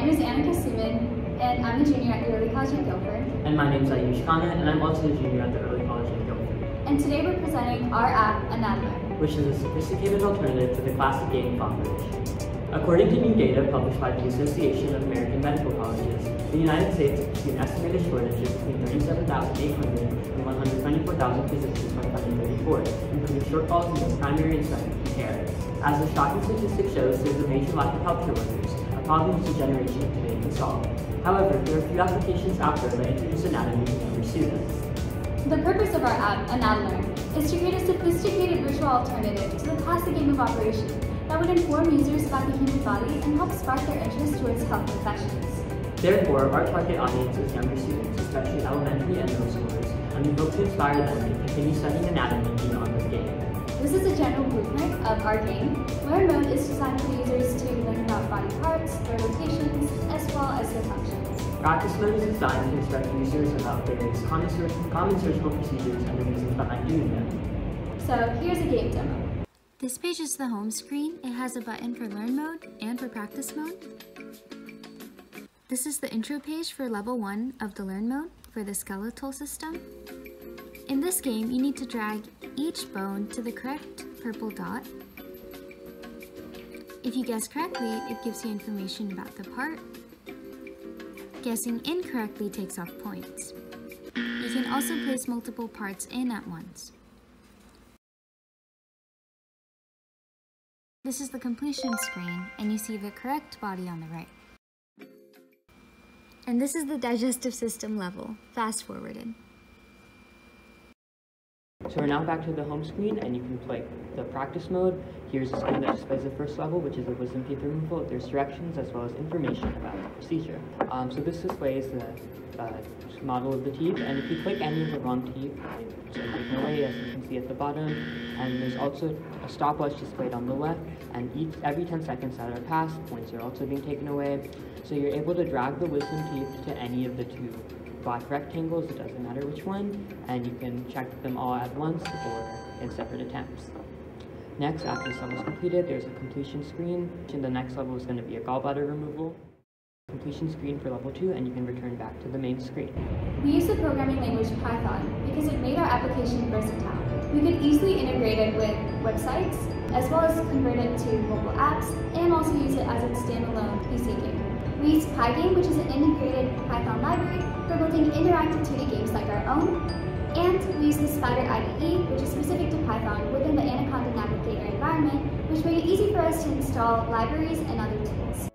name is Anika Suman, and I'm a junior at the Early College in Guilford. And my name is Ayush Khanna, and I'm also a junior at the Early College in Guilford. And today we're presenting our app, AnatoLearn. Which is a sophisticated alternative to the classic game of. According to new data published by the Association of American Medical Colleges, the United States has an estimated shortage of between 37,800 and 124,000 physicians by 2034, including shortfalls in both primary and specialty care. As the shocking statistic shows, there's a major lack of healthcare workers, a problem which the generation of today can solve. However, there are few applications out there that introduce anatomy to younger students. The purpose of our app, AnatoLearn, is to create a sophisticated virtual alternative to the classic game of operation that would inform users about the human body and help spark their interest towards health professions. Therefore, our target audience is younger students, especially elementary and middle schoolers, and we hope to inspire them to continue studying anatomy beyond the game. This is a general blueprint of our game. Learn mode is designed for users to learn about body parts, their locations, as well as their functions. Practice mode is designed to instruct users about various common, sur common surgical procedures and the reasons behind doing them. So here's a game demo. This page is the home screen. It has a button for learn mode and for practice mode. This is the intro page for level 1 of the learn mode for the skeletal system. In this game, you need to drag each bone to the correct purple dot. If you guess correctly, it gives you information about the part. Guessing incorrectly takes off points. You can also place multiple parts in at once. This is the completion screen, and you see the correct body on the right. And this is the digestive system level, fast forwarded. So we're now back to the home screen and you can play the practice mode. Here's a screen that displays the first level, which is the wisdom teeth removal. There's directions as well as information about the procedure. Um, so this displays the uh, model of the teeth, and if you click any of the wrong teeth, it's taken away, as you can see at the bottom. And there's also a stopwatch displayed on the left, and each, every 10 seconds that are passed, points are also being taken away. So you're able to drag the wisdom teeth to any of the two black rectangles, it doesn't matter which one, and you can check them all at once or in separate attempts. Next, after this level is completed, there's a completion screen, and the next level is going to be a gallbladder removal. Completion screen for level 2, and you can return back to the main screen. We use the programming language Python because it made our application versatile. We could easily integrate it with websites, as well as convert it to mobile apps, and also use it as a standalone PC game. We use Pygame, which is an integrated Python library for building interactive 2D games like our own, and we use the Spyder IDE, which is specific to Python within the Anaconda Navigator environment, which made it easy for us to install libraries and other tools.